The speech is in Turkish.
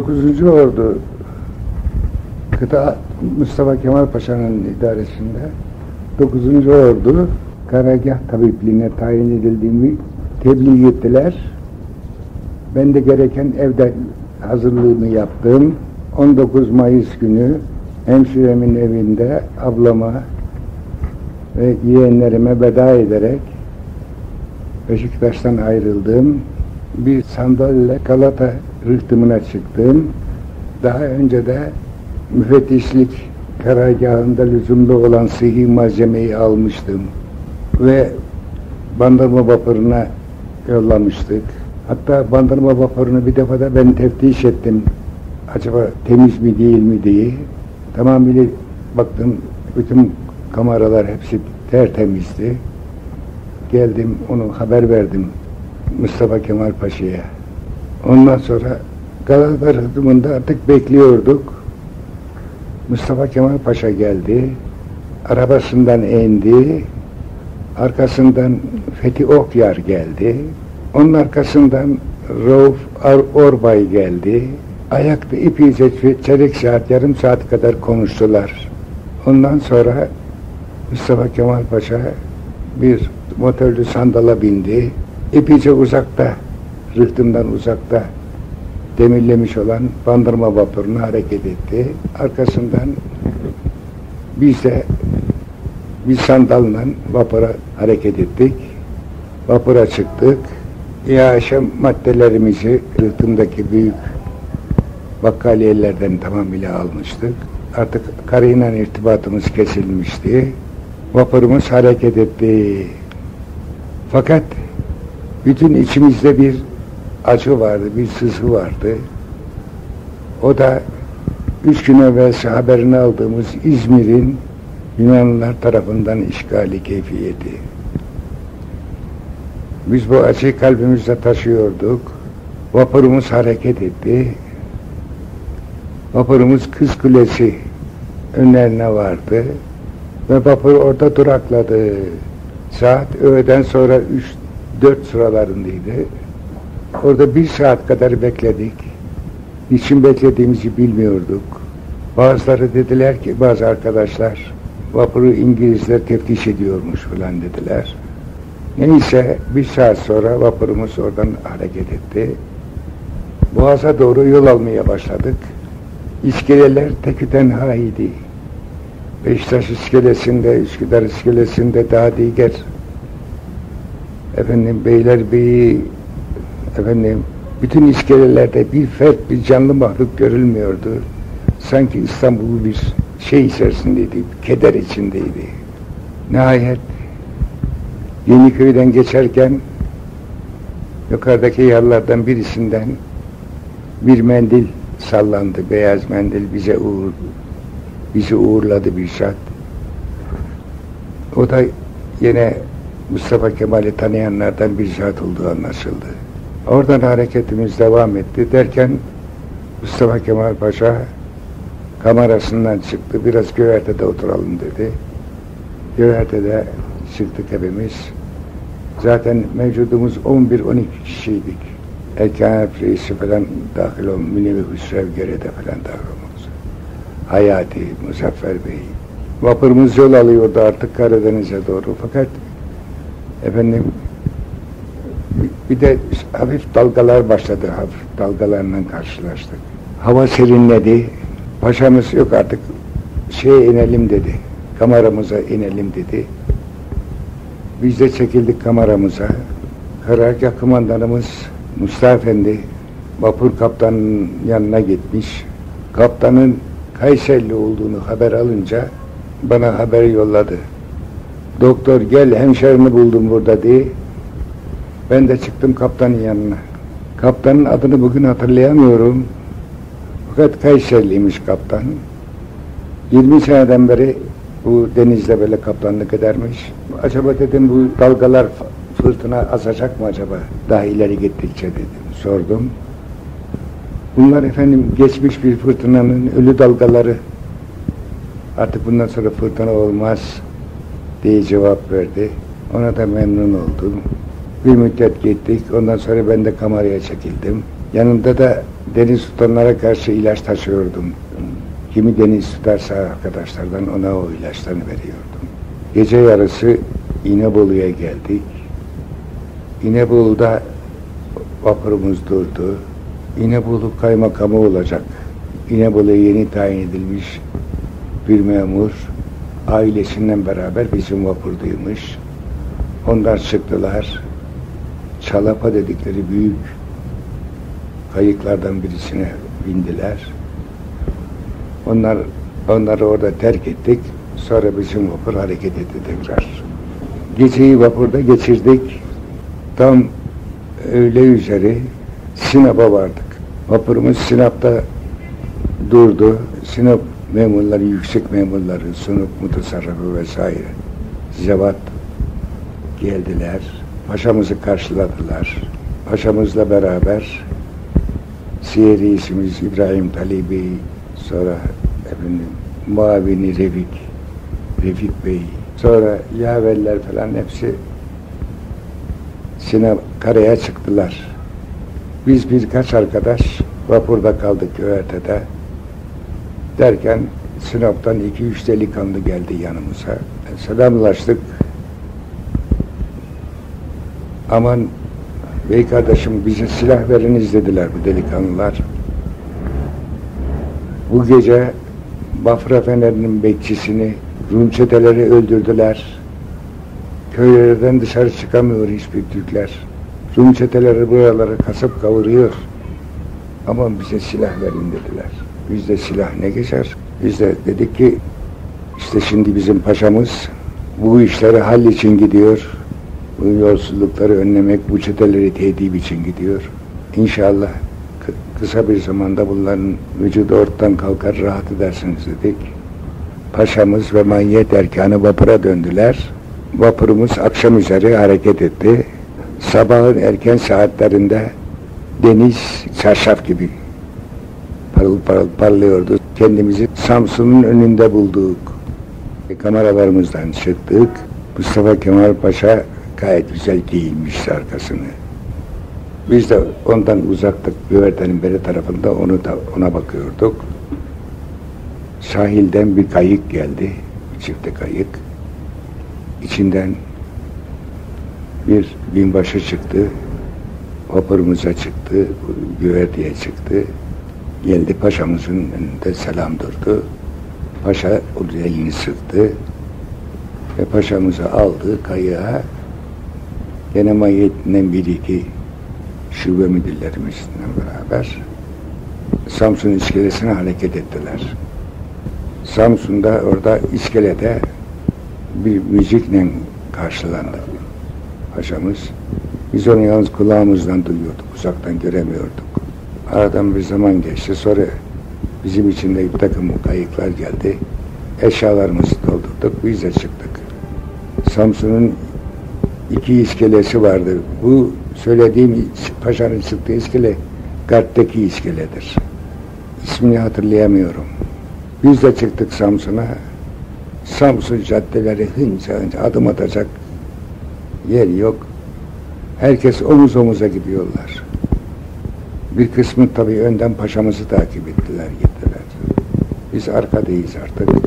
9. Ordu kıta Mustafa Kemal Paşa'nın idaresinde 9. Ordu karargah tabipliğine tayin edildiğimi tebliğ ettiler. Ben de gereken evde hazırlığını yaptım. 19 Mayıs günü hemşiremin evinde ablama ve yeğenlerime veda ederek Beşiktaş'tan ayrıldım. Bir sandalye Galata rıhtımına çıktım. Daha önce de müfettişlik karargahında lüzumlu olan sıhhi malzemeyi almıştım. Ve Bandırma vapuruna yollamıştık. Hatta Bandırma vapurunu bir defa da ben teftiş ettim. Acaba temiz mi değil mi diye. Tamamıyla baktım bütün kameralar hepsi tertemizdi. Geldim onu haber verdim Mustafa Kemal Paşa'ya. Ondan sonra Galata Rıhtımı'nda artık bekliyorduk. Mustafa Kemal Paşa geldi. Arabasından indi. Arkasından Fethi Okyar geldi. Onun arkasından Rauf Ar Orbay geldi. Ayakta ipice çeyrek saat, yarım saat kadar konuştular. Ondan sonra Mustafa Kemal Paşa bir motorlu sandala bindi. İpice uzakta, rıhtımdan uzakta demirlemiş olan bandırma vapuruna hareket etti. Arkasından biz de bir sandalla vapura hareket ettik. Vapura çıktık. İHŞ maddelerimizi rıhtımdaki büyük bakkaliyelerden tamamıyla almıştık. Artık karıyla irtibatımız kesilmişti. Vapurumuz hareket etti. Fakat bütün içimizde bir acı vardı, bir sızı vardı. O da üç gün evvel haberini aldığımız İzmir'in Yunanlılar tarafından işgali keyfiyeti. Biz bu acıyı kalbimizde taşıyorduk. Vapurumuz hareket etti. Vapurumuz Kız Kulesi önlerine vardı. Ve vapur orada durakladı. Saat öğleden sonra üç, dört sıralarındaydı. Orada bir saat kadar bekledik. Niçin beklediğimizi bilmiyorduk. Bazıları dediler ki, bazı arkadaşlar, vapuru İngilizler teftiş ediyormuş falan dediler. Neyse bir saat sonra vapurumuz oradan hareket etti. Boğaz'a doğru yol almaya başladık. İskeleler tekü tenhaydı. Beşiktaş iskelesinde, Üsküdar iskelesinde daha diğer efendim Beylerbeyi efendim bütün iskelelerde bir fert, bir canlı mahluk görülmüyordu. Sanki İstanbul bir şey içerisindeydi, keder içindeydi. Nihayet Yeniköy'den geçerken yukarıdaki yerlerden birisinden bir mendil sallandı, beyaz mendil bize uğur, bizi uğurladı bir şart. O da yine Mustafa Kemal'i tanıyanlardan bir zat olduğu anlaşıldı. Oradan hareketimiz devam etti derken Mustafa Kemal Paşa kamerasından çıktı. Biraz güvertede oturalım dedi. Güvertede çıktık hepimiz. Zaten mevcudumuz 11-12 kişiydik. Erkan Reisi falan dahil ol, Münevi Hüsrev Gerede falan dahil olmamız. Hayati, Muzaffer Bey. Vapurumuz yol alıyordu artık Karadeniz'e doğru. Fakat efendim bir de hafif dalgalar başladı. Hafif dalgalarla karşılaştık. Hava serinledi. Paşamız yok artık şeye inelim dedi. Kameramıza inelim dedi. Biz de çekildik kameramıza. Karargah kumandanımız Mustafa Efendi vapur kaptanının yanına gitmiş. Kaptanın Kayserli olduğunu haber alınca bana haber yolladı. Doktor gel hemşerini buldum burada diye. Ben de çıktım kaptanın yanına. Kaptanın adını bugün hatırlayamıyorum. Fakat Kayserliymiş kaptan. 20 seneden beri bu denizde böyle kaptanlık edermiş. Acaba dedim bu dalgalar fırtına asacak mı acaba? Daha ileri gittikçe dedim. Sordum. Bunlar efendim geçmiş bir fırtınanın ölü dalgaları. Artık bundan sonra fırtına olmaz diye cevap verdi. Ona da memnun oldum. Bir müddet gittik. Ondan sonra ben de kameraya çekildim. Yanında da deniz tutanlara karşı ilaç taşıyordum. Kimi deniz tutarsa arkadaşlardan ona o ilaçlarını veriyordum. Gece yarısı İnebolu'ya geldik. İnebolu'da vapurumuz durdu. İnebolu kaymakamı olacak. İnebolu'ya yeni tayin edilmiş bir memur ailesinden beraber bizim vapurdaymış. Onlar çıktılar. Çalapa dedikleri büyük kayıklardan birisine bindiler. Onlar onları orada terk ettik. Sonra bizim vapur hareket etti tekrar. Geceyi vapurda geçirdik. Tam öğle üzeri Sinop'a vardık. Vapurumuz Sinop'ta durdu. Sinop memurları, yüksek memurları, sunuk mutasarrıfı vesaire. Zevat geldiler. Paşamızı karşıladılar. Paşamızla beraber Siyer reisimiz İbrahim Talibi, sonra efendim muavini Refik, Refik Bey, sonra yaverler falan hepsi Sina karaya çıktılar. Biz birkaç arkadaş vapurda kaldık güvertede. Derken Sinop'tan iki üç delikanlı geldi yanımıza. Selamlaştık. Aman bey kardeşim bize silah veriniz dediler bu delikanlılar. Bu gece Bafra Fener'in bekçisini Rum çeteleri öldürdüler. Köylerden dışarı çıkamıyor hiçbir Türkler. Rum çeteleri buraları kasıp kavuruyor. Aman bize silah verin dediler. Bizde silah ne geçer? Biz de dedik ki işte şimdi bizim paşamız bu işleri hal için gidiyor. Bu yolsuzlukları önlemek, bu çeteleri tehdit için gidiyor. İnşallah kı- kısa bir zamanda bunların vücudu ortadan kalkar, rahat edersiniz dedik. Paşamız ve manyet erkanı vapura döndüler. Vapurumuz akşam üzeri hareket etti. Sabahın erken saatlerinde deniz çarşaf gibi parıl parıl parlıyordu. Kendimizi Samsun'un önünde bulduk. Kameralarımızdan çıktık. Mustafa Kemal Paşa gayet güzel giyinmişti arkasını. Biz de ondan uzaktık. Güvertenin beri tarafında onu da ona bakıyorduk. Sahilden bir kayık geldi. Bir çifte kayık. İçinden bir binbaşı çıktı. Vapurumuza çıktı. Güverteye çıktı. Geldi paşamızın önünde selam durdu. Paşa elini sıktı. Ve paşamızı aldı kayığa. Gene mayetinden bir iki şube müdürlerimizle beraber Samsun iskelesine hareket ettiler. Samsun'da orada iskelede bir müzikle karşılandık. Paşamız. Biz onu yalnız kulağımızdan duyuyorduk, uzaktan göremiyorduk. Aradan bir zaman geçti, sonra bizim için de bir takım kayıklar geldi. Eşyalarımızı doldurduk, biz de çıktık. Samsun'un iki iskelesi vardı. Bu söylediğim paşanın çıktığı iskele Garp'taki iskeledir. İsmini hatırlayamıyorum. Biz de çıktık Samsun'a. Samsun caddeleri hınca hınca adım atacak yer yok. Herkes omuz omuza gidiyorlar. Bir kısmı tabii önden paşamızı takip ettiler, gittiler. Biz arkadayız artık.